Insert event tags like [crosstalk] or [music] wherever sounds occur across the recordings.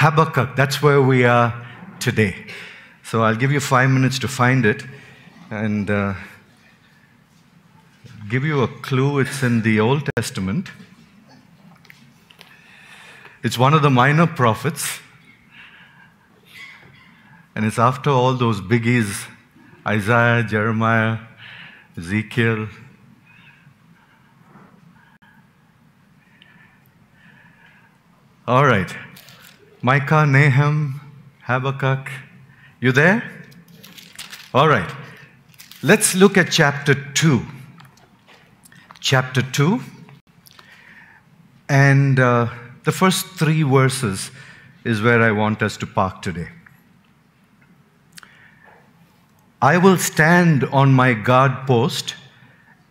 Habakkuk. That's where we are today. So I'll give you five minutes to find it and uh, give you a clue. It's in the Old Testament. It's one of the minor prophets. And it's after all those biggies Isaiah, Jeremiah, Ezekiel. All right. Micah, Nahum, Habakkuk. You there? All right. Let's look at chapter 2. Chapter 2. And uh, the first three verses is where I want us to park today. I will stand on my guard post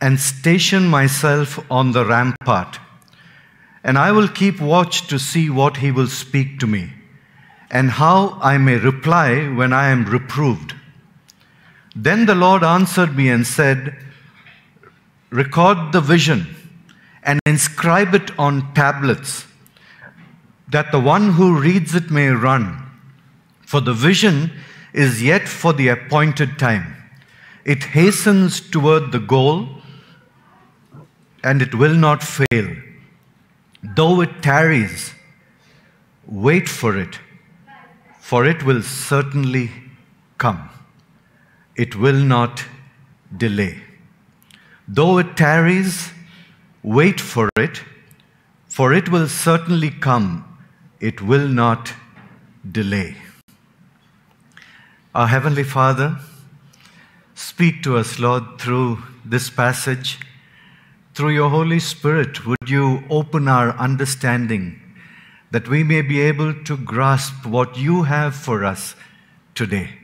and station myself on the rampart, and I will keep watch to see what he will speak to me, and how I may reply when I am reproved. Then the Lord answered me and said, Record the vision and inscribe it on tablets, that the one who reads it may run. For the vision is yet for the appointed time. It hastens toward the goal and it will not fail. Though it tarries, wait for it, for it will certainly come. It will not delay. Though it tarries, wait for it, for it will certainly come. It will not delay. Our Heavenly Father, speak to us, Lord, through this passage. Through your Holy Spirit, would you open our understanding that we may be able to grasp what you have for us today?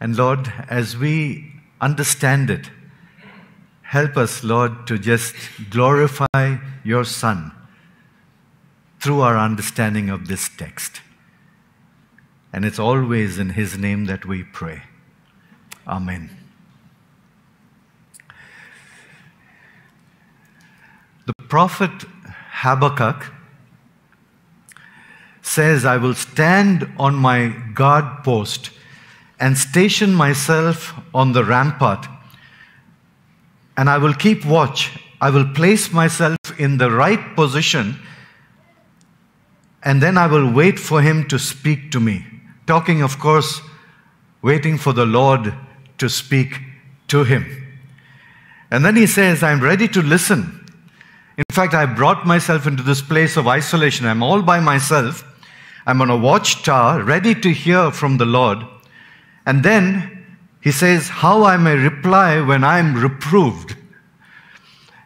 And Lord, as we understand it, help us, Lord, to just glorify your Son through our understanding of this text. And it's always in His name that we pray. Amen. Prophet Habakkuk says, I will stand on my guard post and station myself on the rampart, and I will keep watch. I will place myself in the right position, and then I will wait for him to speak to me. Talking, of course, waiting for the Lord to speak to him. And then he says, I'm ready to listen. In fact, I brought myself into this place of isolation. I'm all by myself. I'm on a watchtower, ready to hear from the Lord. And then he says, How I may reply when I'm reproved.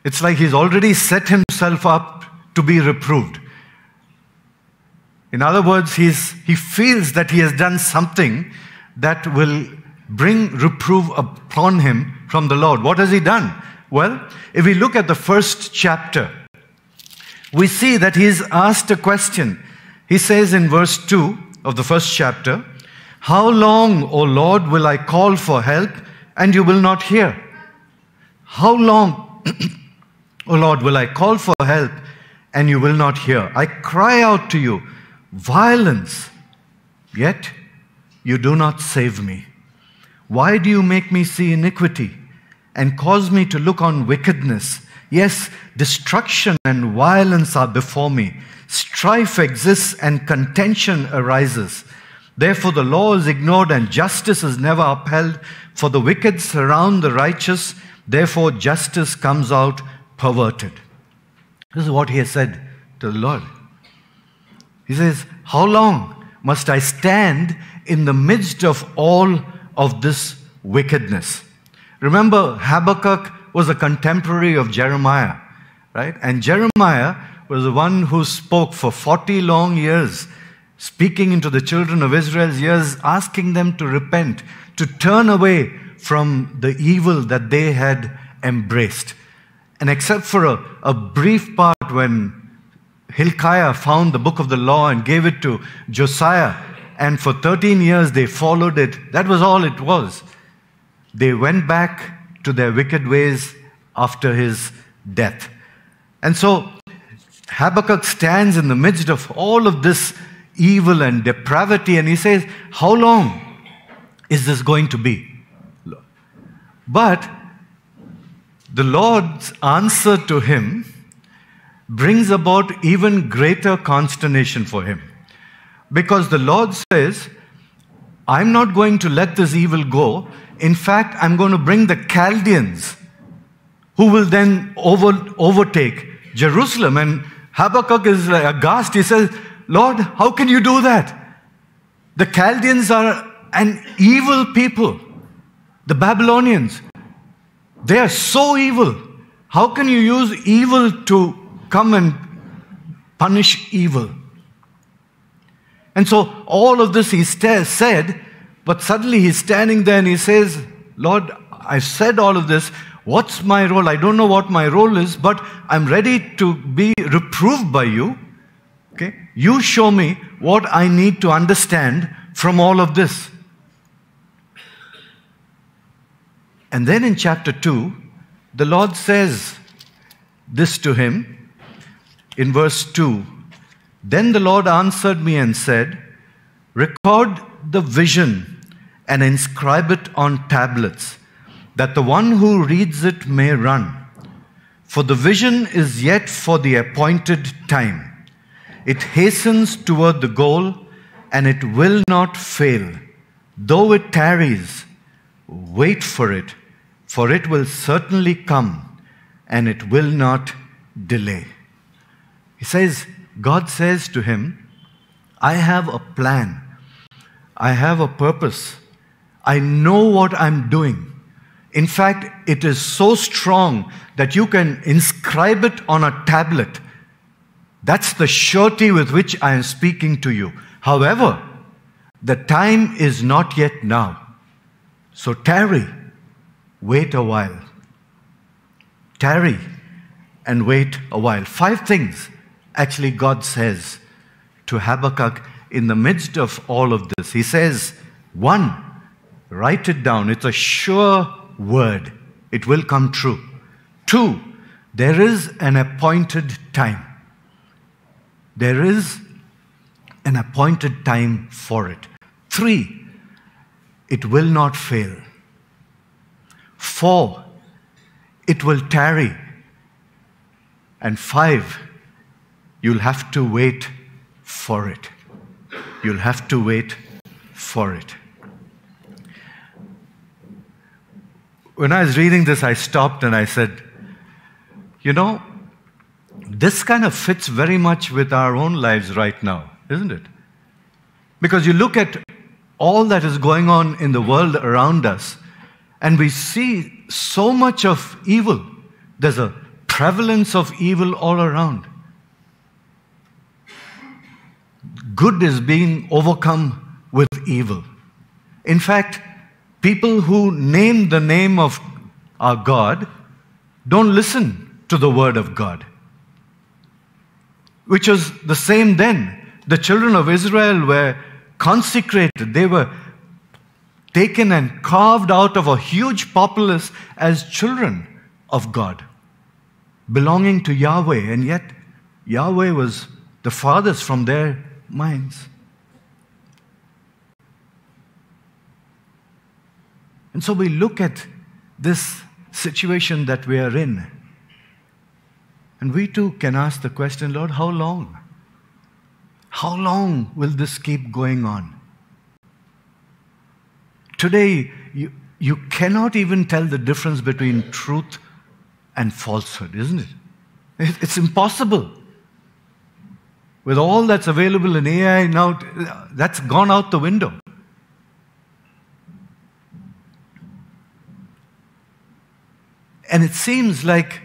It's like he's already set himself up to be reproved. In other words, he's, he feels that he has done something that will bring reproof upon him from the Lord. What has he done? Well, if we look at the first chapter, we see that he's asked a question. He says in verse 2 of the first chapter, How long, O Lord, will I call for help and you will not hear? How long, [clears throat] O Lord, will I call for help and you will not hear? I cry out to you violence, yet you do not save me. Why do you make me see iniquity and cause me to look on wickedness? Yes, destruction and violence are before me. Strife exists and contention arises. Therefore, the law is ignored and justice is never upheld. For the wicked surround the righteous. Therefore, justice comes out perverted. This is what he has said to the Lord. He says, How long must I stand in the midst of all of this wickedness? Remember, Habakkuk was a contemporary of Jeremiah, right? And Jeremiah was the one who spoke for 40 long years, speaking into the children of Israel's ears, asking them to repent, to turn away from the evil that they had embraced. And except for a, a brief part when Hilkiah found the book of the law and gave it to Josiah. And for 13 years they followed it. That was all it was. They went back to their wicked ways after his death. And so Habakkuk stands in the midst of all of this evil and depravity. And he says, How long is this going to be? But the Lord's answer to him brings about even greater consternation for him. Because the Lord says, I'm not going to let this evil go. In fact, I'm going to bring the Chaldeans who will then over, overtake Jerusalem. And Habakkuk is aghast. He says, Lord, how can you do that? The Chaldeans are an evil people. The Babylonians, they are so evil. How can you use evil to come and punish evil? And so all of this he said, but suddenly he's standing there and he says, Lord, I've said all of this. What's my role? I don't know what my role is, but I'm ready to be reproved by you. Okay? You show me what I need to understand from all of this. And then in chapter 2, the Lord says this to him in verse 2 Then the Lord answered me and said, Record the vision and inscribe it on tablets, that the one who reads it may run. For the vision is yet for the appointed time. It hastens toward the goal, and it will not fail. Though it tarries, wait for it, for it will certainly come, and it will not delay. He says, God says to him, I have a plan. I have a purpose. I know what I'm doing. In fact, it is so strong that you can inscribe it on a tablet. That's the surety with which I am speaking to you. However, the time is not yet now. So tarry, wait a while. Tarry and wait a while. Five things actually God says to Habakkuk in the midst of all of this. He says, one, write it down. It's a sure word, it will come true. Two, there is an appointed time. There is an appointed time for it. Three, it will not fail. Four, it will tarry. And five, you'll have to wait for it. You'll have to wait for it. When I was reading this, I stopped and I said, you know, this kind of fits very much with our own lives right now, isn't it? Because you look at all that is going on in the world around us, and we see so much of evil. There's a prevalence of evil all around. Good is being overcome with evil. In fact, people who name the name of our God don't listen to the word of God which was the same then. The children of Israel were consecrated, they were taken and carved out of a huge populace as children of God, belonging to Yahweh, and yet Yahweh was the farthest from their minds. And so we look at this situation that we are in and we too can ask the question, Lord, how long? How long will this keep going on? Today, you, you cannot even tell the difference between truth and falsehood, isn't it? It's impossible. With all that's available in AI now, that's gone out the window. And it seems like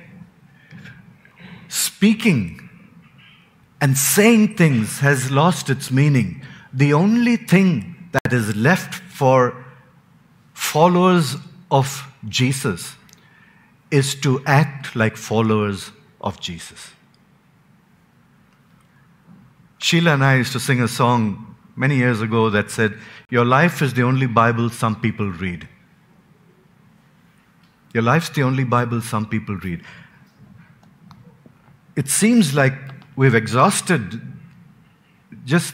speaking and saying things has lost its meaning. The only thing that is left for followers of Jesus is to act like followers of Jesus. Sheila and I used to sing a song many years ago that said, Your life is the only Bible some people read. Your life's the only Bible some people read it seems like we've exhausted just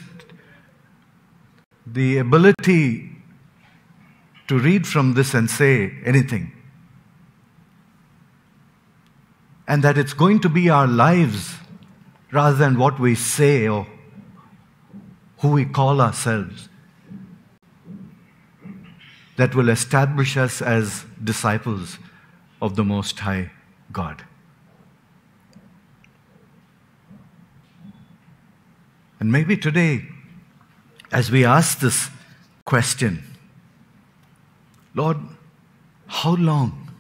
the ability to read from this and say anything. And that it's going to be our lives rather than what we say or who we call ourselves that will establish us as disciples of the Most High God. And maybe today, as we ask this question, Lord, how long?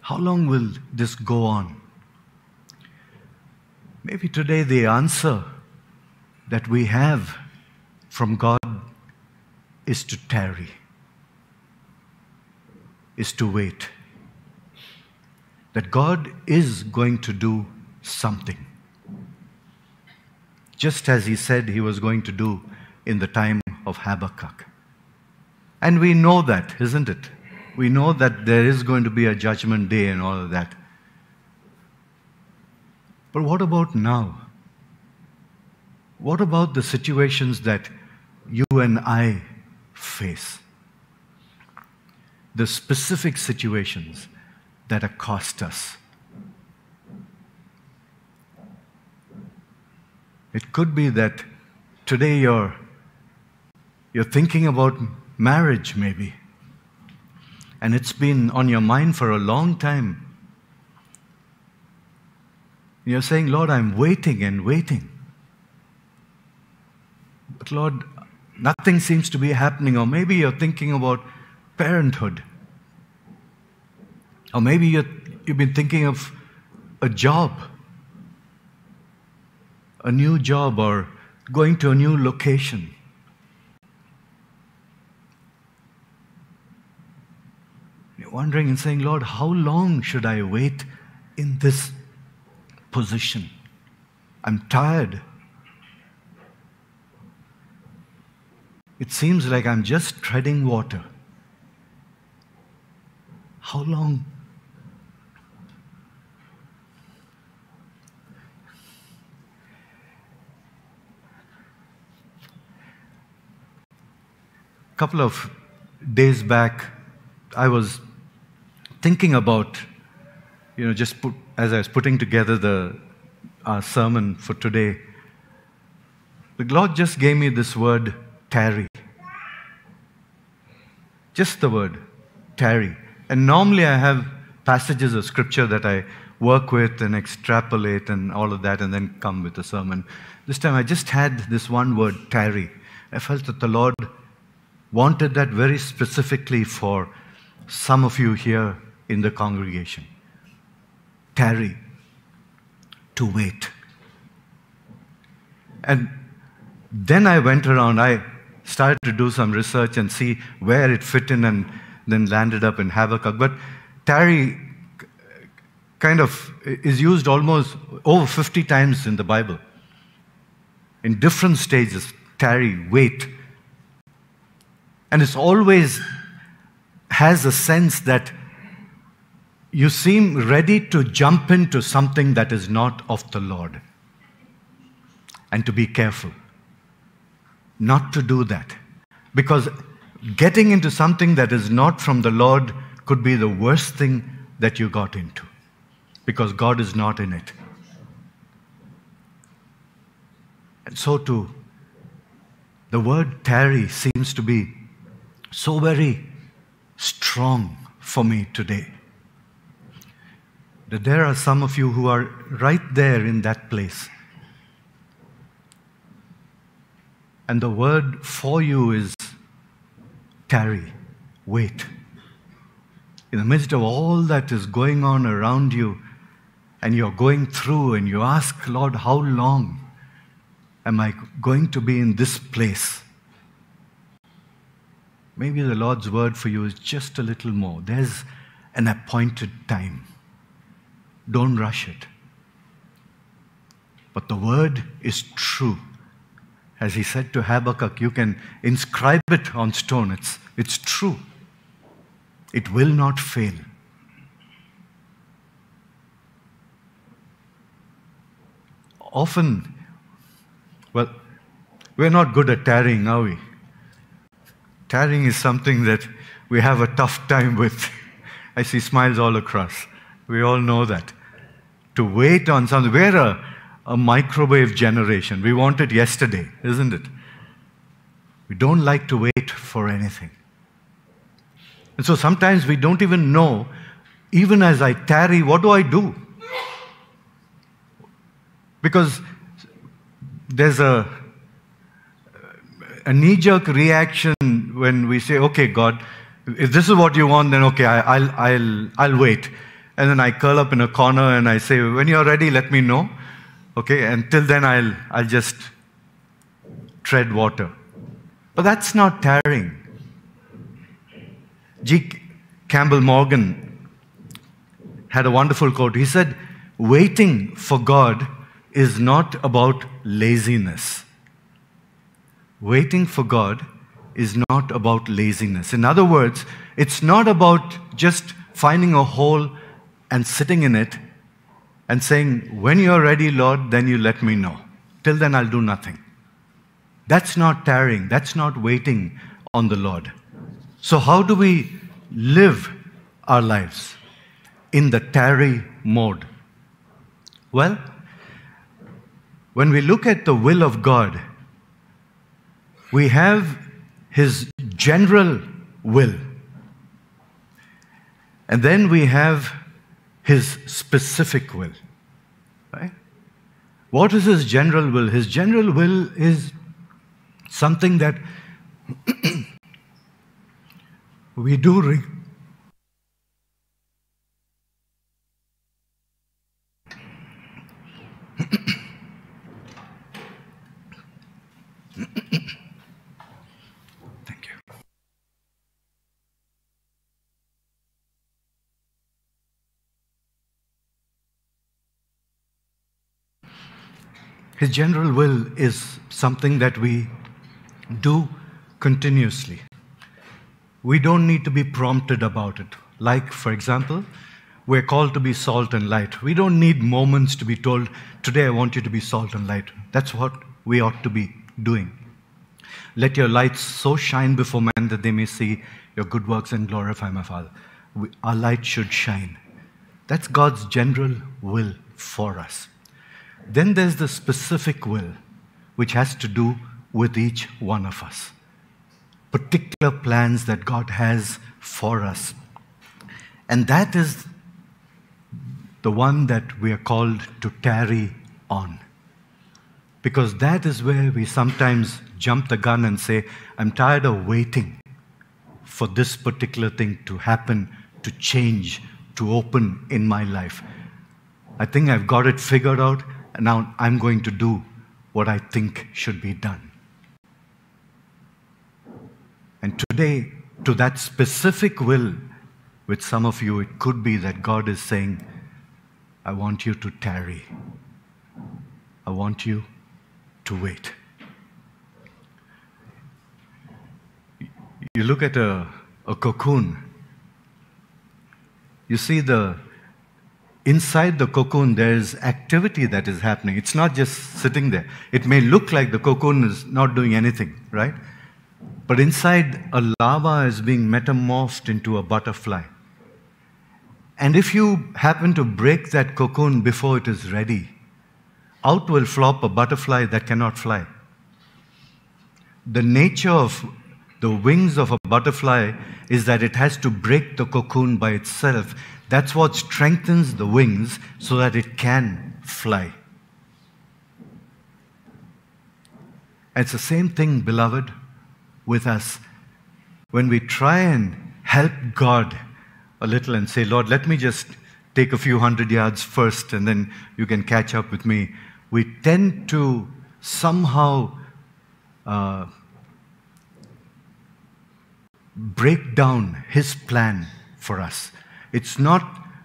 How long will this go on? Maybe today the answer that we have from God is to tarry, is to wait. That God is going to do something. Just as He said He was going to do in the time of Habakkuk. And we know that, isn't it? We know that there is going to be a judgment day and all of that. But what about now? What about the situations that you and I face? The specific situations that accost us. It could be that today you're, you're thinking about marriage, maybe, and it's been on your mind for a long time. You're saying, Lord, I'm waiting and waiting. But Lord, nothing seems to be happening. Or maybe you're thinking about parenthood. Or maybe you have been thinking of a job, a new job, or going to a new location. You're wondering and saying, Lord, how long should I wait in this position? I'm tired. It seems like I'm just treading water. How long? A couple of days back, I was thinking about, you know, just put, as I was putting together the uh, sermon for today, the Lord just gave me this word, tarry. Just the word, tarry. And normally I have passages of scripture that I work with and extrapolate and all of that and then come with a sermon. This time I just had this one word, tarry. I felt that the Lord wanted that very specifically for some of you here in the congregation. Tarry, to wait. And then I went around, I started to do some research and see where it fit in and then landed up in Habakkuk. But tarry kind of is used almost over 50 times in the Bible. In different stages, tarry, wait. And it's always has a sense that you seem ready to jump into something that is not of the Lord. And to be careful not to do that. Because getting into something that is not from the Lord could be the worst thing that you got into. Because God is not in it. And so too, the word tarry seems to be so very strong for me today. That there are some of you who are right there in that place. And the word for you is tarry, wait. In the midst of all that is going on around you, and you're going through, and you ask, Lord, how long am I going to be in this place? Maybe the Lord's word for you is just a little more. There's an appointed time. Don't rush it. But the word is true. As he said to Habakkuk, you can inscribe it on stone. It's, it's true. It will not fail. Often, well, We're not good at tarrying, are we? Tarrying is something that we have a tough time with. [laughs] I see smiles all across. We all know that. To wait on something. We're a, a microwave generation. We want it yesterday, isn't it? We don't like to wait for anything. And so sometimes we don't even know, even as I tarry, what do I do? Because there's a, a knee jerk reaction when we say, okay, God, if this is what you want, then okay, I, will I'll, I'll wait. And then I curl up in a corner and I say, when you're ready, let me know. Okay, until then, I'll, I'll just tread water. But that's not tarrying. G. Campbell Morgan had a wonderful quote. He said, Waiting for God is not about laziness. Waiting for God is not about laziness. In other words, it's not about just finding a hole and sitting in it and saying, When you're ready, Lord, then you let me know. Till then, I'll do nothing. That's not tarrying, that's not waiting on the Lord. So, how do we live our lives in the tarry mode? Well, when we look at the will of God, we have His general will. And then we have His specific will. Right? What is His general will? His general will is something that [clears throat] we do re- His general will is something that we do continuously. We don't need to be prompted about it. Like, for example, we're called to be salt and light. We don't need moments to be told, Today I want you to be salt and light. That's what we ought to be doing. Let your lights so shine before men that they may see your good works and glorify my Father. We, our light should shine. That's God's general will for us. Then there's the specific will, which has to do with each one of us. Particular plans that God has for us. And that is the one that we are called to tarry on. Because that is where we sometimes jump the gun and say, I'm tired of waiting for this particular thing to happen, to change, to open in my life. I think I've got it figured out, now I'm going to do what I think should be done. And today, to that specific will, with some of you, it could be that God is saying, I want you to tarry. I want you to wait. You look at a, a cocoon, you see the inside the cocoon there's activity that is happening. It's not just sitting there. It may look like the cocoon is not doing anything, right? But inside, a larva is being metamorphosed into a butterfly. And if you happen to break that cocoon before it is ready, out will flop a butterfly that cannot fly. The nature of the wings of a butterfly is that it has to break the cocoon by itself. That's what strengthens the wings so that it can fly. It's the same thing, beloved with us when we try and help God a little and say, Lord, let me just take a few hundred yards first and then you can catch up with me, we tend to somehow uh, break down His plan for us. It's not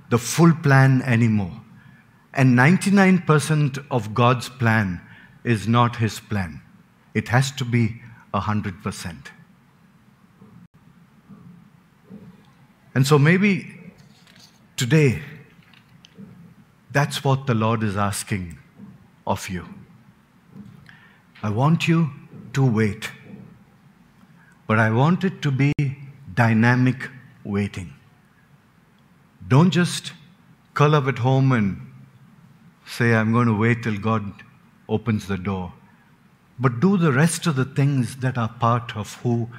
the full plan anymore. And 99% of God's plan is not His plan. It has to be 100%. And so maybe today, that's what the Lord is asking of you. I want you to wait. But I want it to be dynamic waiting. Don't just curl up at home and say, I'm going to wait till God opens the door. But do the rest of the things that are part of who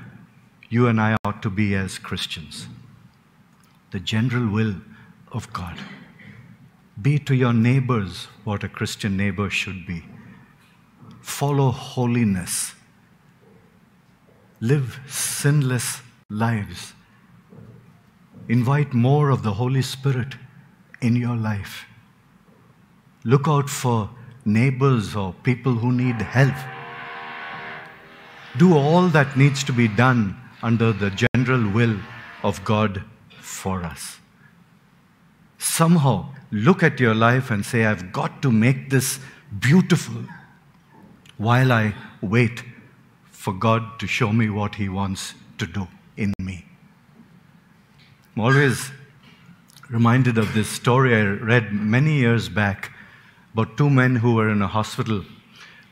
you and I ought to be as Christians. The general will of God. Be to your neighbors what a Christian neighbor should be. Follow holiness. Live sinless lives. Invite more of the Holy Spirit in your life. Look out for neighbors or people who need help. Do all that needs to be done under the general will of God for us. Somehow, look at your life and say, I've got to make this beautiful while I wait for God to show me what He wants to do. I'm always reminded of this story I read many years back about two men who were in a hospital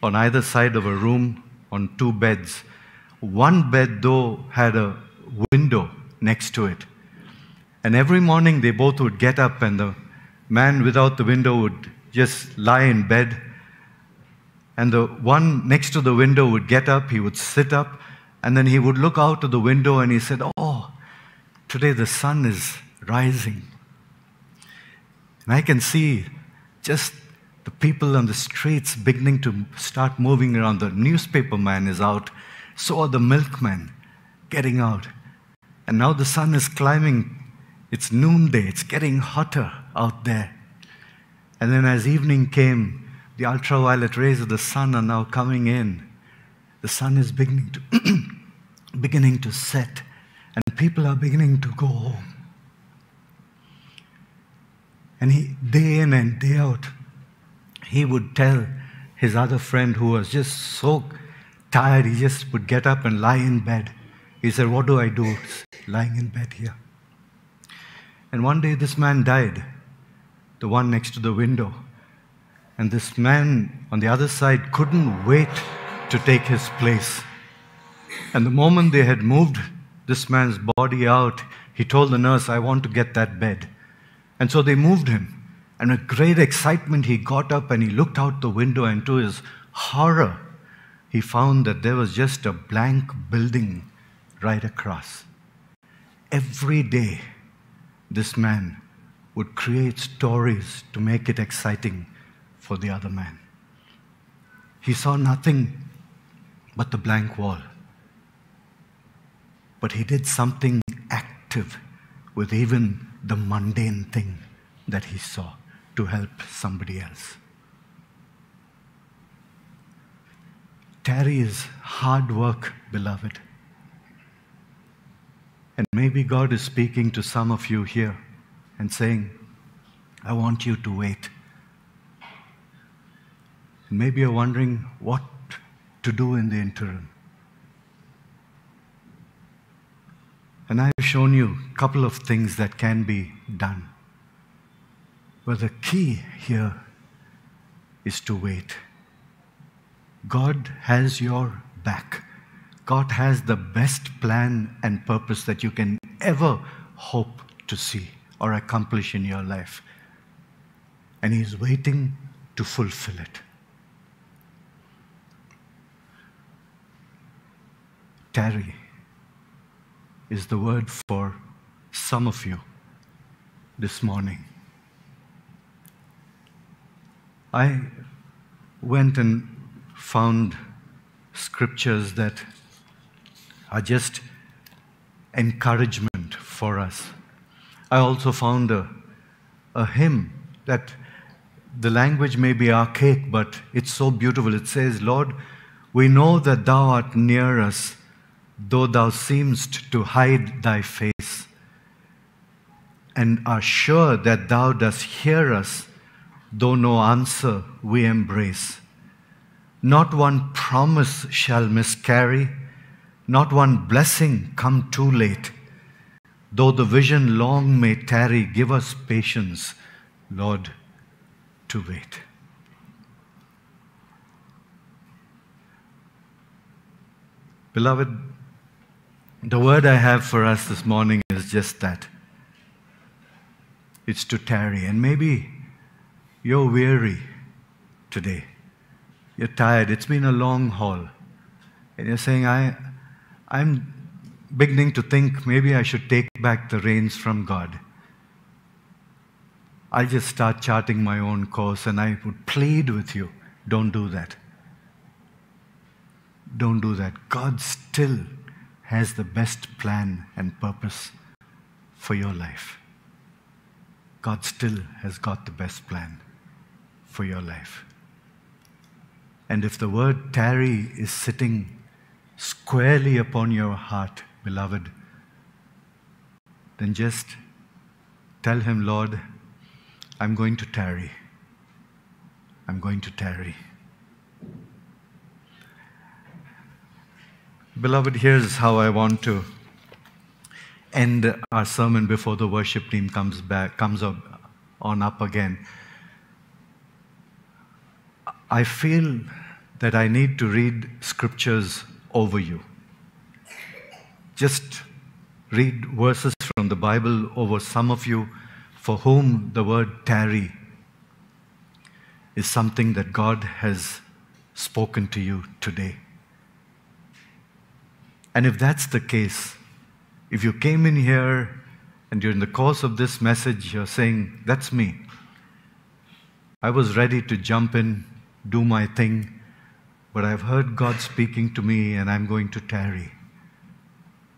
on either side of a room on two beds. One bed, though, had a window next to it. And every morning they both would get up, and the man without the window would just lie in bed. And the one next to the window would get up, he would sit up, and then he would look out of the window and he said, Oh, today the sun is rising. And I can see just the people on the streets beginning to start moving around. The newspaper man is out, so are the milkmen getting out. And now the sun is climbing. It's noonday, it's getting hotter out there. And then as evening came, the ultraviolet rays of the sun are now coming in. The sun is beginning to, [clears throat] beginning to set, people are beginning to go home. And he, day in and day out, he would tell his other friend who was just so tired, he just would get up and lie in bed. He said, What do I do? Lying in bed here. And one day this man died, the one next to the window. And this man on the other side couldn't wait to take his place. And the moment they had moved this man's body out, he told the nurse, I want to get that bed. And so they moved him. And with great excitement, he got up and he looked out the window, and to his horror, he found that there was just a blank building right across. Every day, this man would create stories to make it exciting for the other man. He saw nothing but the blank wall. But he did something active with even the mundane thing that he saw to help somebody else. Tarry is hard work, beloved. And maybe God is speaking to some of you here and saying, I want you to wait. Maybe you're wondering what to do in the interim. And I've shown you a couple of things that can be done. But the key here is to wait. God has your back. God has the best plan and purpose that you can ever hope to see or accomplish in your life. And He's waiting to fulfill it. Tarry is the word for some of you this morning. I went and found scriptures that are just encouragement for us. I also found a, a hymn that the language may be archaic, but it's so beautiful. It says, Lord, we know that thou art near us, though thou seemst to hide thy face, and are sure that thou dost hear us, though no answer we embrace. Not one promise shall miscarry, not one blessing come too late. Though the vision long may tarry, give us patience, Lord, to wait. Beloved, the word I have for us this morning is just that it's to tarry. And maybe you're weary today. You're tired. It's been a long haul. And you're saying, I, I'm beginning to think maybe I should take back the reins from God. I'll just start charting my own course and I would plead with you don't do that. Don't do that. God still has the best plan and purpose for your life. God still has got the best plan for your life. And if the word tarry is sitting squarely upon your heart, beloved, then just tell him, Lord, I'm going to tarry. I'm going to tarry. Beloved, here's how I want to end our sermon before the worship team comes back, comes up, on up again. I feel that I need to read scriptures over you. Just read verses from the Bible over some of you for whom the word tarry is something that God has spoken to you today. And if that's the case, if you came in here and during the course of this message you're saying, That's me, I was ready to jump in, do my thing, but I've heard God speaking to me and I'm going to tarry,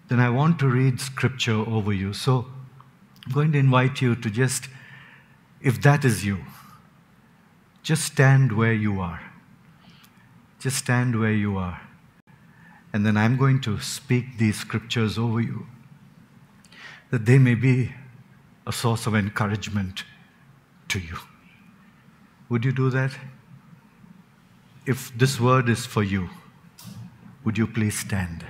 then I want to read scripture over you. So I'm going to invite you to just, if that is you, just stand where you are. Just stand where you are. And then I'm going to speak these scriptures over you that they may be a source of encouragement to you. Would you do that? If this word is for you, would you please stand?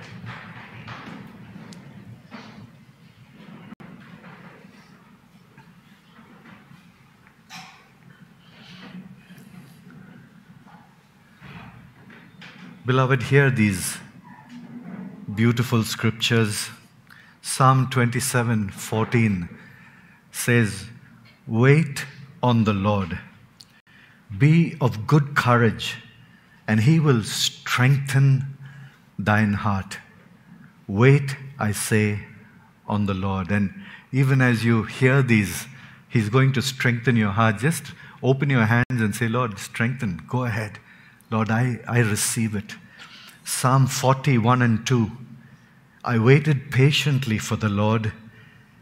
Beloved, hear these beautiful scriptures. Psalm 27 14 says, Wait on the Lord, be of good courage, and he will strengthen thine heart. Wait, I say, on the Lord. And even as you hear these, he's going to strengthen your heart. Just open your hands and say, Lord, strengthen. Go ahead. Lord, I, I receive it. Psalm 41 and 2. I waited patiently for the Lord,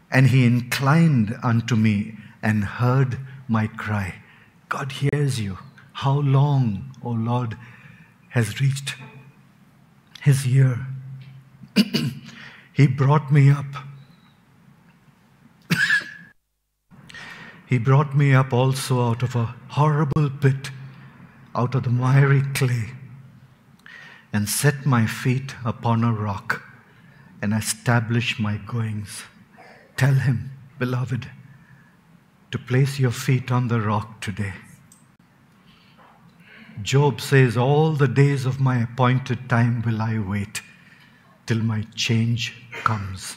and he inclined unto me and heard my cry. God hears you. How long, O Lord, has reached his ear? [clears throat] he brought me up. [coughs] he brought me up also out of a horrible pit, out of the miry clay, and set my feet upon a rock and establish my goings. Tell him, beloved, to place your feet on the rock today. Job says, All the days of my appointed time will I wait till my change comes.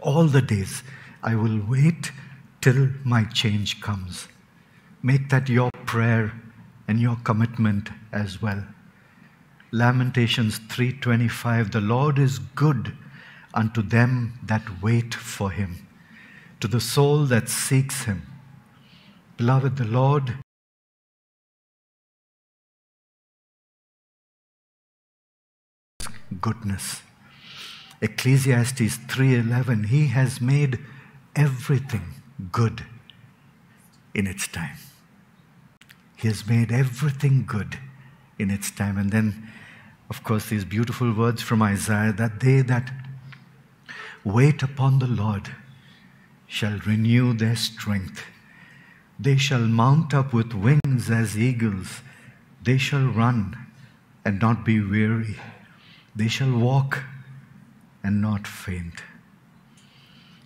All the days I will wait till my change comes. Make that your prayer and your commitment as well. Lamentations 3:25 The Lord is good unto them that wait for him to the soul that seeks him. Beloved the Lord goodness. Ecclesiastes 3:11 he has made everything good in its time. He has made everything good in its time and then of course, these beautiful words from Isaiah that they that wait upon the Lord shall renew their strength. They shall mount up with wings as eagles. They shall run and not be weary. They shall walk and not faint.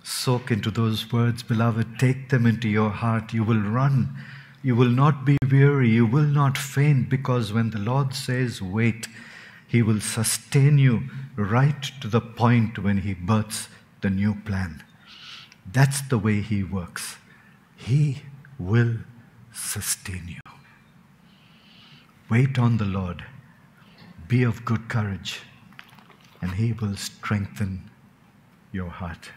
Soak into those words, beloved. Take them into your heart. You will run. You will not be weary. You will not faint because when the Lord says, wait, He will sustain you right to the point when He births the new plan. That's the way He works. He will sustain you. Wait on the Lord. Be of good courage, and He will strengthen your heart.